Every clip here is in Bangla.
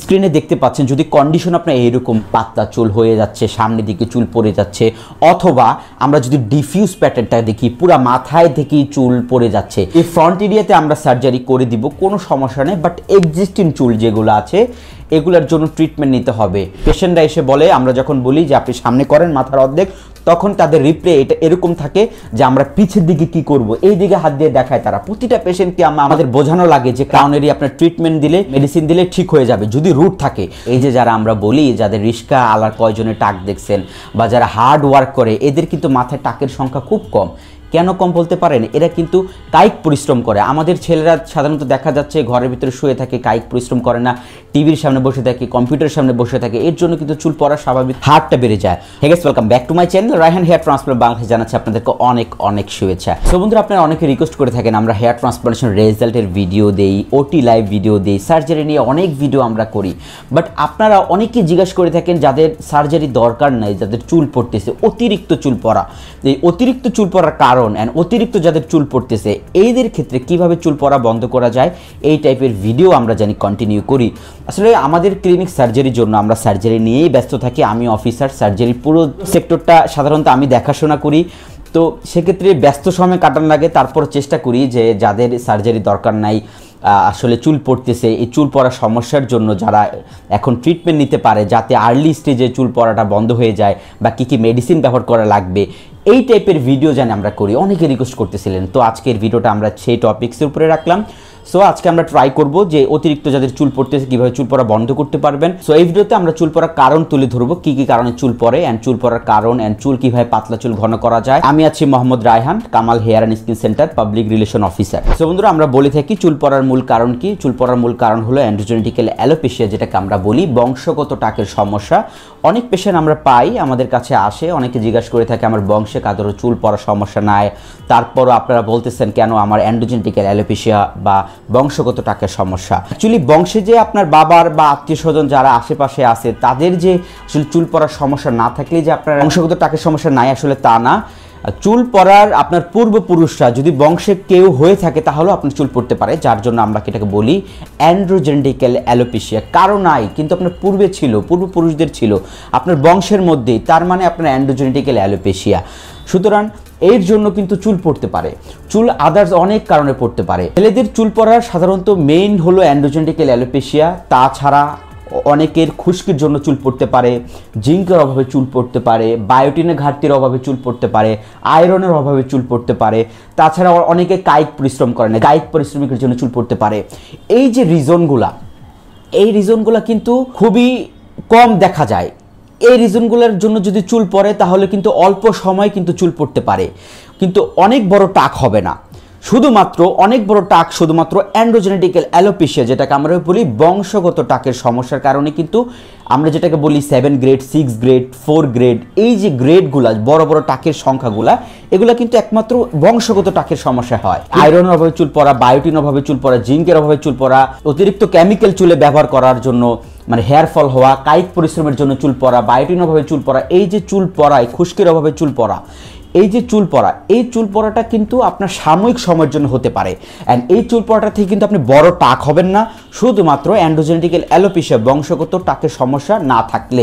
স্ক্রিনে দেখতে পাচ্ছেন যদি কন্ডিশন আপনার এইরকম পাতলা চুল হয়ে যাচ্ছে, সামনের দিকে চুল পড়ে যাচ্ছে, অথবা আমরা যদি ডিফিউজ প্যাটার্নটা দেখি, পুরো মাথায় থেকেই চুল পড়ে যাচ্ছে, এই ফ্রন্ট এরিয়াতে আমরা সার্জারি করে দিব, কোনো সমস্যা নেই বাট এক্সিস্টিং চুল যেগুলো আছে এগুলোর জন্য ট্রিটমেন্ট নিতে হবে। পেশেন্টরা এসে বলে, আমরা যখন বলি যে আপনি সামনে করেন মাথার অর্ধেক, তখন তাদের রিপ্লে এটা এরকম থাকে যে আমরা পিছের দিকে কি করব, এই দিকে হাত দিয়ে দেখায় তারা। প্রতিটা পেশেন্টকে আমাদের বোঝানো লাগে যে ক্রাউনেরই আপনার ট্রিটমেন্ট দিলে মেডিসিন দিলে ঠিক হয়ে যাবে, যদি রুট থাকে। এই যে যারা আমরা বলি, যাদের রিস্কা, আলার কয়জনে টাক দেখছেন, বা যারা হার্ড ওয়ার্ক করে, এদের কিন্তু মাথায় টাকের সংখ্যা খুব কম। কেন কম বলতে পারেন? এরা কিন্তু কায়িক পরিশ্রম করে। আমাদের ছেলেরা সাধারণত দেখা যাচ্ছে, ঘরের ভিতরে শুয়ে থাকে, কায়িক পরিশ্রম করে না। টিভির সামনে বসে থাকে, কম্পিউটারের সামনে বসে থাকে, এর জন্য কিন্তু চুল পড়া স্বাভাবিক হার্টটা বেড়ে যায়। Hey guys welcome back to my channel Raihan hair transplant Bangladesh জানাচ্ছে আপনাদেরকে অনেক অনেক শুভেচ্ছা। তো বন্ধুরা, আপনারা অনেকে রিকোয়েস্ট করে থাকেন, আমরা হেয়ার ট্রান্সপ্লান্টেশন রেজাল্টের ভিডিও দেই ওটি লাইভ ভিডিও দেই সার্জারি নিয়ে অনেক ভিডিও আমরা করি। বাট আপনারা অনেকে জিজ্ঞাসা করে থাকেন, যাদের সার্জারি দরকার নাই, যাদের চুল পড়তেছে, অতিরিক্ত চুল পড়া। এই অতিরিক্ত চুল পড়ার কারণ অ্যান্ড অতিরিক্ত যাদের চুল পড়তেছে, এইদের ক্ষেত্রে কীভাবে চুল পড়া বন্ধ করা যায়, এই টাইপের ভিডিও আমরা জানি কন্টিনিউ করি। আসলে আমাদের ক্লিনিক সার্জারির জন্য আমরা সার্জারি নিয়েই ব্যস্ত থাকি। আমি অফিসার সার্জারির পুরো সেক্টরটা সাধারণত আমি দেখাশোনা করি। তো সেক্ষেত্রে ব্যস্ত সময় কাটান লাগে তারপর চেষ্টা করি যে যাদের সার্জারি দরকার নাই আসলে চুল পড়তেছে, এই চুল পড়ার সমস্যার জন্য যারা এখন ট্রিটমেন্ট নিতে পারে যাতে আর্লি স্টেজে চুল পড়াটা বন্ধ হয়ে যায় বা কী কী মেডিসিন ব্যবহার করা লাগবে, এই টাইপের ভিডিও যেন আমরা করি। অনেকে রিকোয়েস্ট করতেছিলেন। তো আজকের ভিডিওটা আমরা সেই টপিক্সের উপরে রাখলাম। সো আজকে আমরা ট্রাই করব যে অতিরিক্ত যাদের চুল পড়তেছে কীভাবে চুল পড়া বন্ধ করতে পারবেন। সো এই ভিডিওতে আমরা চুল পড়ার কারণ তুলে ধরবো, কী কী কারণে চুল পড়ে অ্যান্ড চুল পড়ার কারণ অ্যান্ড চুল কীভাবে পাতলা চুল ঘন করা যায়। আমি আছি Mohammad Raihan, Kamal hair and skin centre public relation officer so বন্ধুরা, আমরা বলে থাকি চুল পড়ার মূল কারণ কি? চুল পড়ার মূল কারণ হলো অ্যান্ড্রোজেনেটিক্যাল অ্যালোপেশিয়া যেটাকে আমরা বলি বংশগত টাকের সমস্যা। অনেক পেশেন্ট আমরা পাই, আমাদের কাছে আসে, অনেকে জিজ্ঞাসা করে থাকে, আমার বংশে কাদেরও চুল পড়ার সমস্যা নাই? তারপরও আপনারা বলতেছেন, কেন আমার অ্যান্ড্রোজেনেটিক্যাল অ্যালোপেশিয়া বা বংশগত টাকের সমস্যা। অ্যাকচুয়ালি বংশে যে আপনার বাবার বা আত্মীয় স্বজন যারা আশেপাশে আছে, তাদের যে আসলে চুল পড়ার সমস্যা না থাকলে যে আপনার বংশগত টাকের সমস্যা নাই আসলে তা না। চুল পড়ার আপনার পূর্বপুরুষরা যদি বংশে কেউ হয়ে থাকে, তাহলেও আপনার চুল পড়তে পারে, যার জন্য আমরা এটাকে বলি অ্যান্ড্রোজেন্টিক্যাল অ্যালোপেশিয়া কারও নাই, কিন্তু আপনার পূর্বে ছিল, পূর্বপুরুষদের ছিল। আপনার বংশের মধ্যেই, তার মানে আপনার অ্যান্ড্রোজেনেটিক্যাল অ্যালোপেশিয়া সুতরাং এর জন্য কিন্তু চুল পড়তে পারে। চুল আদার্স অনেক কারণে পড়তে পারে। ছেলেদের চুল পড়ার সাধারণত মেইন হলো অ্যান্ড্রোজেন্টিক্যাল অ্যালোপেশিয়া তাছাড়া অনেকের খুশকির জন্য চুল পড়তে পারে জিঙ্কের অভাবে চুল পড়তে পারে বায়োটিনের ঘাটতির অভাবে চুল পড়তে পারে আয়রনের অভাবে চুল পড়তে পারে, তাছাড়া অনেকে কায়িক পরিশ্রম করে না, কায়িক পরিশ্রমিকের জন্য চুল পড়তে পারে। এই যে রিজনগুলা এই রিজনগুলা কিন্তু খুবই কম দেখা যায়। এই রিজনগুলোর জন্য যদি চুল পড়ে, তাহলে কিন্তু অল্প সময় কিন্তু চুল পড়তে পারে। কিন্তু অনেক বড় টাক হবে না। শুধুমাত্র অনেক বড় টাক শুধুমাত্র অ্যান্ড্রোজেনেটিক্যাল অ্যালোপেশিয়া, যেটাকে আমরা বলি বংশগত টাকের সমস্যার কারণে কিন্তু আমরা যেটাকে বলি seven grade six grade four grade এই যে গ্রেডগুলা বড় বড় টাকের সংখ্যাগুলা, এগুলো কিন্তু একমাত্র বংশগত টাকের সমস্যা হয়। আয়রনের অভাবে চুল পড়া বায়োটিন অভাবে চুল পড়া জিঙ্কের অভাবে চুল পড়া, অতিরিক্ত কেমিক্যাল চুলে ব্যবহার করার জন্য মানে হেয়ার ফল হওয়া, কায়িক পরিশ্রমের জন্য চুল পরা, বায়োটিন অভাবে চুল পরা, এই যে চুল পড়ায় খুশকির অভাবে চুল পরা, এই যে চুল পরা, এই চুল পরাটা কিন্তু আপনার সাময়িক সময়ের জন্য হতে পারে। অ্যান্ড এই চুল পরাটা থেকে কিন্তু আপনি বড় টাক হবেন না। শুধুমাত্র অ্যান্ড্রোজেনেটিক্যাল অ্যালোপিসিয়া বংশগত টাকের সমস্যা না থাকলে।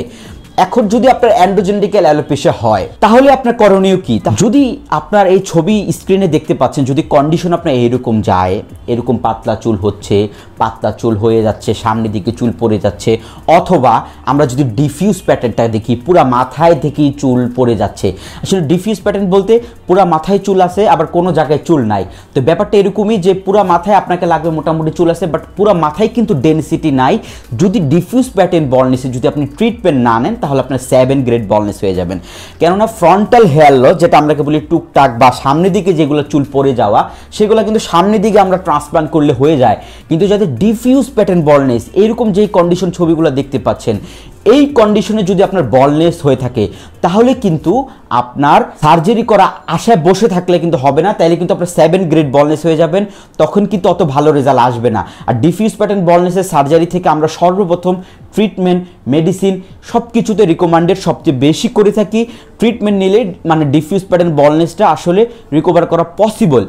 এখন যদি আপনার অ্যান্ড্রোজেনেটিক্যাল অ্যালোপেশিয়া হয়, তাহলে আপনার করণীয় কি? যদি আপনার এই ছবি স্ক্রিনে দেখতে পাচ্ছেন, যদি কন্ডিশন আপনার এরকম যায়, এরকম পাতলা চুল হচ্ছে, পাতলা চুল হয়ে যাচ্ছে, সামনের দিকে চুল পড়ে যাচ্ছে, অথবা আমরা যদি ডিফিউজ প্যাটার্নটা দেখি, পুরা মাথায় থেকেই চুল পড়ে যাচ্ছে। আসলে ডিফিউজ প্যাটার্ন বলতে পুরা মাথায় চুল আছে, আবার কোনো জায়গায় চুল নাই। তো ব্যাপারটা এরকমই যে পুরা মাথায় আপনাকে লাগবে মোটামুটি চুল আছে বাট পুরা মাথায় কিন্তু ডেনসিটি নাই। যদি ডিফিউজ প্যাটার্ন বলনেসে যদি আপনি ট্রিটমেন্ট না নেন তাহলে আপনার সেভেন গ্রেড বলনেস হয়ে যাবেন। কেননা ফ্রন্টাল হেয়ার লস যেটা আমরা বলি টুকটাক বা সামনের দিকে যেগুলো চুল পরে যাওয়া, সেগুলো কিন্তু সামনের দিকে আমরা ট্রান্সপ্লান্ট করলে হয়ে যায়। কিন্তু যাদের ডিফিউজ প্যাটার্ন বলনেস এরকম যেই কন্ডিশন ছবিগুলো দেখতে পাচ্ছেন এই কন্ডিশনে যদি আপনার বলনেস হয়ে থাকে, তাহলে কিন্তু আপনার সার্জারি করা আশায় বসে থাকলে কিন্তু হবে না। তাইলে কিন্তু আপনার সেভেন গ্রেড বলনেস হয়ে যাবেন, তখন কিন্তু অত ভালো রেজাল্ট আসবে না। আর ডিফিউজ প্যাটার্ন বলনেসের সার্জারি থেকে আমরা সর্বপ্রথম ট্রিটমেন্ট মেডিসিন সব কিছুতে রিকমান্ডেড সবচেয়ে বেশি করে থাকি। ট্রিটমেন্ট নিলে মানে ডিফিউজ প্যাটার্ন বলনেসটা আসলে রিকভার করা পসিবল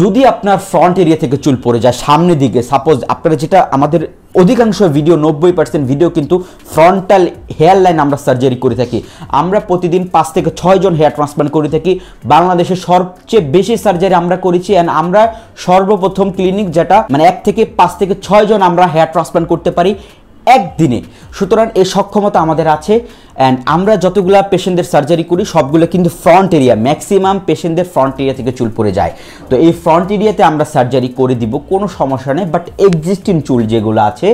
যদি আপনার ফ্রন্ট এরিয়া থেকে চুল পড়ে যায়, সামনের দিকে সাপোজ আপনারা যেটা আমাদের অধিকাংশ ভিডিও নব্বই পার্সেন্ট ভিডিও কিন্তু ফ্রন্টাল হেয়ার লাইন আমরা সার্জারি করে থাকি। আমরা প্রতিদিন পাঁচ থেকে ছয়জন হেয়ার ট্রান্সপ্লান্ট করে থাকি। বাংলাদেশে সবচেয়ে বেশি সার্জারি আমরা করেছি অ্যান্ড আমরা সর্বপ্রথম ক্লিনিক যেটা মানে এক থেকে পাঁচ থেকে ছয়জন আমরা হেয়ার ট্রান্সপ্লান্ট করতে পারি। একদিনে। সুতরাং এই সক্ষমতা আমাদের আছে। অ্যান্ড আমরা যতগুলো পেশেন্টদের সার্জারি করি, সবগুলো কিন্তু ফ্রন্ট এরিয়া ম্যাক্সিমাম পেশেন্টদের ফ্রন্ট এরিয়া থেকে চুল পড়ে যায়। তো এই ফ্রন্ট এরিয়াতে আমরা সার্জারি করে দিব, কোনো সমস্যা নেই। বাট এক্সিস্টিং চুল যেগুলো আছে,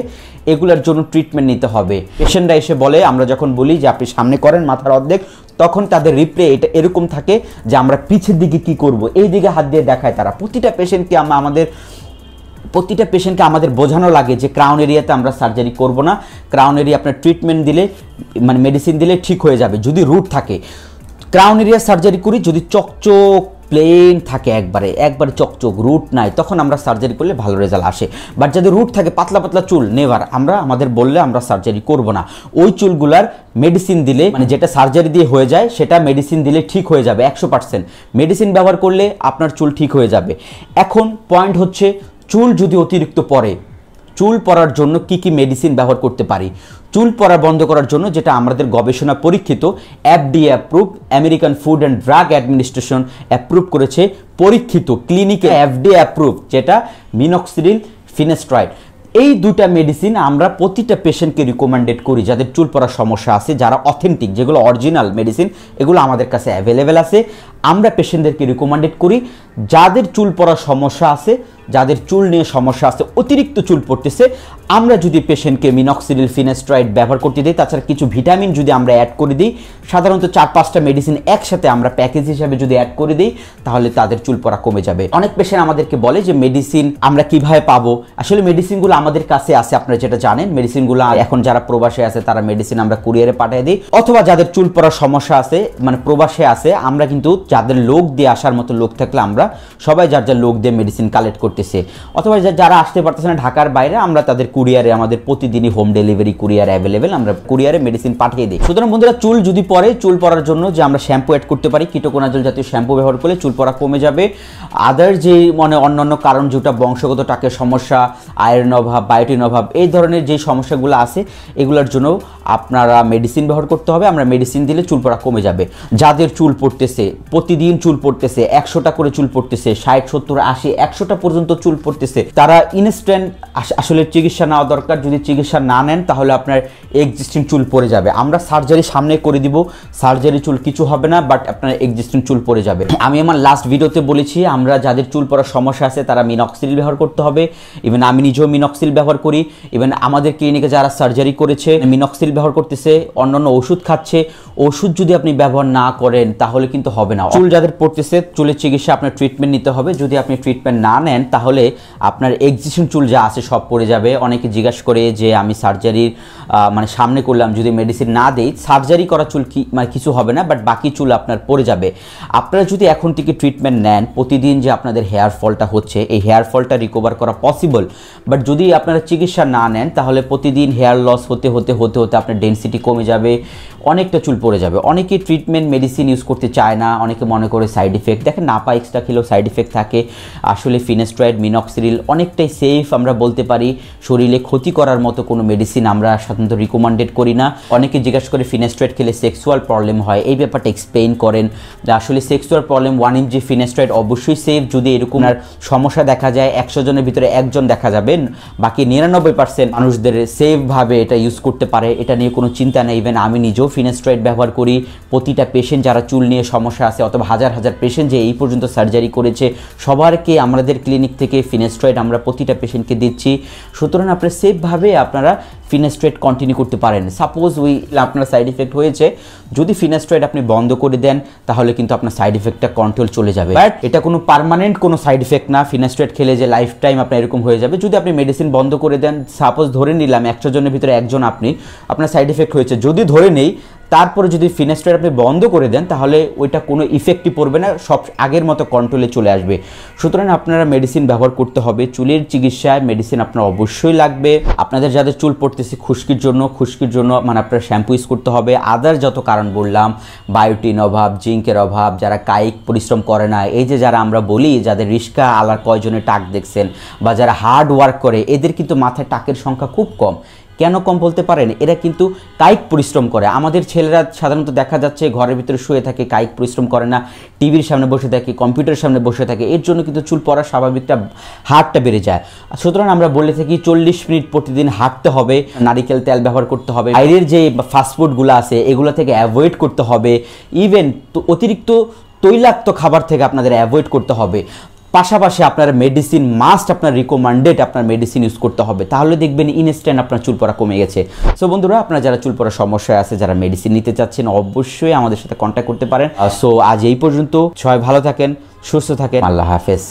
এগুলোর জন্য ট্রিটমেন্ট নিতে হবে। পেশেন্টরা এসে বলে, আমরা যখন বলি যে আপনি সামনে করেন মাথার অর্ধেক, তখন তাদের রিপ্লে এটা এরকম থাকে যে আমরা পিছের দিকে কি করব? এই দিকে হাত দিয়ে দেখায় তারা। প্রতিটা পেশেন্টকে আমরা আমাদের প্রতিটা পেশেন্টকে আমাদের বোঝানো লাগে যে ক্রাউন এরিয়াতে আমরা সার্জারি করব না। ক্রাউন এরিয়া আপনার ট্রিটমেন্ট দিলে মানে মেডিসিন দিলে ঠিক হয়ে যাবে, যদি রুট থাকে। ক্রাউন এরিয়া সার্জারি করি, যদি চকচক প্লেন থাকে একবারে একবারে চকচক রুট নাই, তখন আমরা সার্জারি করলে ভালো রেজাল্ট আসে। বাট যদি রুট থাকে, পাতলা পাতলা চুল নেভার আমরা, আমাদের বললে আমরা সার্জারি করব না। ওই চুলগুলার মেডিসিন দিলে মানে যেটা সার্জারি দিয়ে হয়ে যায়, সেটা মেডিসিন দিলে ঠিক হয়ে যাবে, একশো পার্সেন্ট মেডিসিন ব্যবহার করলে আপনার চুল ঠিক হয়ে যাবে। এখন পয়েন্ট হচ্ছে চুল যদি অতিরিক্ত পড়ে, চুল পড়ার জন্য কি কি মেডিসিন ব্যবহার করতে পারি? চুল পড়া বন্ধ করার জন্য যেটা আমাদের গবেষণা পরীক্ষিত FD approve American food and drug administration approve করেছে, পরীক্ষিত ক্লিনিকে এফডি অ্যাপ্রুভ যেটা মিনক্সিডিল ফিনেস্ট্রয়েড এই দুটা মেডিসিন আমরা প্রতিটা পেশেন্টকে রিকমেন্ডেড করি, যাদের চুল পড়ার সমস্যা আছে, যারা অথেন্টিক যেগুলো অরিজিনাল মেডিসিন এগুলো আমাদের কাছে অ্যাভেলেবেল আছে। আমরা পেশেন্টদেরকে রিকমেন্ডেড করি, যাদের চুল পড়ার সমস্যা আছে, যাদের চুল নিয়ে সমস্যা আছে, অতিরিক্ত চুল পড়তেছে, আমরা যদি পেশেন্টকে মিনক্সিডিল ফিনেস্ট্রয়েড ব্যবহার করতে দিই, তাছাড়া কিছু ভিটামিন যদি আমরা অ্যাড করে দিই, সাধারণত চার পাঁচটা মেডিসিন একসাথে আমরা প্যাকেজ হিসাবে যদি অ্যাড করে দিই, তাহলে তাদের চুল পড়া কমে যাবে। অনেক পেশেন্ট আমাদেরকে বলে যে মেডিসিন আমরা কীভাবে পাবো? আসলে মেডিসিনগুলো আমাদের কাছে আছে, আপনারা যেটা জানেন মেডিসিনগুলো এখন যারা প্রবাসে আছে, তারা মেডিসিন আমরা কুরিয়ারে পাঠিয়ে দিই, অথবা যাদের চুল পড়ার সমস্যা আছে মানে প্রবাসে আছে, আমরা কিন্তু যাদের লোক দিয়ে আসার মতো লোক থাকলে আমরা সবাই যার যার লোক দিয়ে মেডিসিন কালেক্ট করতেছে। অথবা যারা আসতে পারতেছে না ঢাকার বাইরে, আমরা তাদের কুরিয়ারে আমাদের প্রতিদিনই হোম ডেলিভারি কুরিয়ার অ্যাভেলেবেল আমরা কুরিয়ারে মেডিসিন পাঠিয়ে দিই। সুতরাং বন্ধুরা, চুল যদি পরে, চুল পড়ার জন্য যে আমরা শ্যাম্পু অ্যাড করতে পারি কিটোকোনাজল জাতীয় শ্যাম্পু ব্যবহার করলে চুল পড়া কমে যাবে। আদার যে মানে অন্যান্য কারণ যেটা, বংশগত টাকের সমস্যা আয়রন অভাব বায়োটিন অভাব, এই ধরনের যে সমস্যাগুলো আছে, এগুলোর জন্য আপনারা মেডিসিন ব্যবহার করতে হবে। আমরা মেডিসিন দিলে চুল পড়া কমে যাবে। যাদের চুল পড়তেছে প্রতিদিন চুল পড়তেছে, একশোটা করে চুল পড়তেছে, ষাট, সত্তর, আশি, একশোটা পর্যন্ত চুল পড়তেছে। তারা ইনস্ট্যান্ট আসলে চিকিৎসা নেওয়া দরকার। যদি চিকিৎসা না নেন, তাহলে আপনার এক্সিস্টিং চুল পড়ে যাবে। আমরা সার্জারি সামনে করে দিব। সার্জারি চুল কিছু হবে না বাট আপনার এক্সিস্টিং চুল পড়ে যাবে। আমি আমার লাস্ট ভিডিওতে বলেছি, আমরা যাদের চুল পড়ার সমস্যা আছে, তারা মিনক্সিল ব্যবহার করতে হবে। ইভেন আমি নিজেও মিনক্সিল ব্যবহার করি। ইভেন আমাদের ক্লিনিকে যারা সার্জারি করেছে মিনক্সিল ব্যবহার করতেছে, অন্যান্য ওষুধ খাচ্ছে। ওষুধ যদি আপনি ব্যবহার না করেন, তাহলে কিন্তু হবে না। চুল যাদের পড়তেছে, চুলের চিকিৎসা আপনার ট্রিটমেন্ট নিতে হবে। যদি আপনি ট্রিটমেন্ট না নেন, তাহলে আপনার এক্সিশন চুল যা আছে সব পড়ে যাবে। অনেকে জিজ্ঞাসা করে যে, আমি সার্জারির মানে সামনে করলাম, যদি মেডিসিন না দেই সার্জারি করা চুল কি মানে কিছু হবে না বাট বাকি চুল আপনার পড়ে যাবে। আপনারা যদি এখন থেকে ট্রিটমেন্ট নেন, প্রতিদিন যে আপনাদের হেয়ার ফলটা হচ্ছে, এই হেয়ার ফলটা রিকভার করা পসিবল বাট যদি আপনারা চিকিৎসা না নেন, তাহলে প্রতিদিন হেয়ার লস হতে হতে হতে হতে আপনার ডেন্সিটি কমে যাবে, অনেকটা চুল পড়ে যাবে। অনেকে ট্রিটমেন্ট মেডিসিন ইউজ করতে চায় না, অনেকে মনে করে সাইড ইফেক্ট দেখেন নাপা এক্সট্রা খেলেও সাইড ইফেক্ট থাকে। আসলে ফিনেস্ট্রয়েড মিনক্সিরিল অনেকটাই সেফ আমরা বলতে পারি। শরীরে ক্ষতি করার মতো কোনো মেডিসিন আমরা সাধারণত রিকমেন্ডেড করি না। অনেকে জিজ্ঞাসা করে ফিনেস্ট্রয়েড খেলে সেক্সুয়াল প্রবলেম হয়। এই ব্যাপারটা এক্সপ্লেইন করেন আসলে sexual problem one inch finasteride অবশ্যই সেফ যদি এরকম আর সমস্যা দেখা যায়, একশো জনের ভিতরে একজন দেখা যাবে। বাকি নিরানব্বই পার্সেন্ট মানুষদের সেফভাবে এটা ইউজ করতে পারে। এটা নিয়ে কোনো চিন্তা নেই। ইভেন আমি নিজেও ফিনেস্ট্রয়েড ব্যবহার করি। প্রতিটা পেশেন্ট যারা চুল নিয়ে সমস্যা আছে অথবা হাজার হাজার পেশেন্ট যে এই পর্যন্ত সার্জারি করেছে, সবারকে আমাদের ক্লিনিক থেকে ফিনেস্ট্রয়েড আমরা প্রতিটা পেশেন্টকে দিচ্ছি। সুতরাং আপনারা সেফভাবে আপনারা ফিনেস্ট্রেট কন্টিনিউ করতে পারেন। সাপোজ উই আপনার সাইড ইফেক্ট হয়েছে, যদি ফিনেস্ট্রেট আপনি বন্ধ করে দেন, তাহলে কিন্তু আপনার সাইড ইফেক্টটা কন্ট্রোল চলে যাবে। বাট এটা কোনো পারমানেন্ট কোনো সাইড ইফেক্ট না ফিনেস্ট্রেট খেলে যে লাইফ টাইম আপনার এরকম হয়ে যাবে। যদি আপনি মেডিসিন বন্ধ করে দেন সাপোজ ধরে নিলাম একশো জনের ভিতরে একজন আপনি, আপনার সাইড ইফেক্ট হয়েছে, যদি ধরে নেই, তারপরে যদি ফিনেস্ট্রেট আপনি বন্ধ করে দেন, তাহলে ওইটা কোনো ইফেক্টই পড়বে না, সব আগের মতো কন্ট্রোলে চলে আসবে। সুতরাং আপনারা মেডিসিন ব্যবহার করতে হবে। চুলের চিকিৎসায় মেডিসিন আপনার অবশ্যই লাগবে। আপনাদের যাদের চুল পড়তে করতেছি, খুশকির জন্য খুশকির জন্য মানে আপনার শ্যাম্পু ইউজ করতে হবে। আদার যত কারণ বললাম বায়োটিন অভাব জিঙ্কের অভাব, যারা কায়িক পরিশ্রম করে না, এই যে যারা আমরা বলি, যাদের রিস্কা আলার কয়জনে টাক দেখছেন, বা যারা হার্ড ওয়ার্ক করে, এদের কিন্তু মাথায় টাকের সংখ্যা খুব কম। কেন কম বলতে পারেন? এরা কিন্তু কায়িক পরিশ্রম করে। আমাদের ছেলেরা সাধারণত দেখা যাচ্ছে ঘরের ভিতরে শুয়ে থাকে, কায়িক পরিশ্রম করে না, টিভির সামনে বসে থাকে, কম্পিউটারের সামনে বসে থাকে। এর জন্য কিন্তু চুল পড়া স্বাভাবিকটা হার্টটা বেড়ে যায়। সুতরাং আমরা বলে থাকি চল্লিশ মিনিট প্রতিদিন হাঁটতে হবে, নারিকেল তেল ব্যবহার করতে হবে, বাইরের যে ফাস্টফুডগুলো আছে, এগুলো থেকে অ্যাভয়েড করতে হবে। ইভেন অতিরিক্ত তৈলাক্ত খাবার থেকে আপনাদের অ্যাভয়েড করতে হবে। পাশাপাশি আপনার মেডিসিন মাস্ট আপনার রিকমেন্ডেড আপনার মেডিসিন ইউজ করতে হবে। তাহলে দেখবেন ইনস্ট্যান্ট আপনার চুল পড়া কমে গেছে। সো বন্ধুরা, আপনার যারা চুল পড়ার সমস্যায় আছে, যারা মেডিসিন নিতে চাচ্ছেন, অবশ্যই আমাদের সাথে কন্ট্যাক্ট করতে পারেন। সো আজ এই পর্যন্ত। সবাই ভালো থাকেন, সুস্থ থাকেন। আল্লাহ হাফেজ।